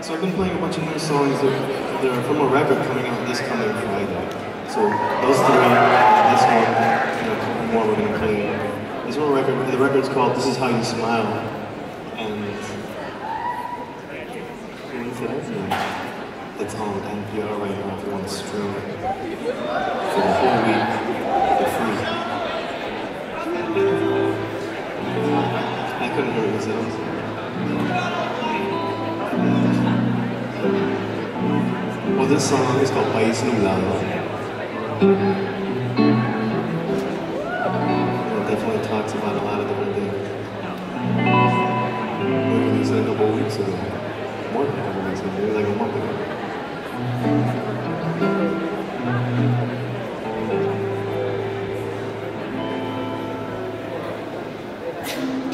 So I've been playing a bunch of new songs that, that are from a record coming out this coming Friday. So those three, this one, and a couple more we're gonna play. This one record, the record's called "This Is How You Smile," and? It's on NPR right now if you want to stream it this song is called País Nublado. definitely talks about a lot of different things. We released it a couple weeks ago. More than a couple weeks ago. Maybe like a month ago. Thank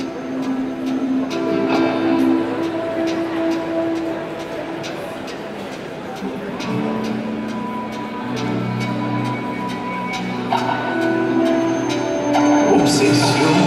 Senhor.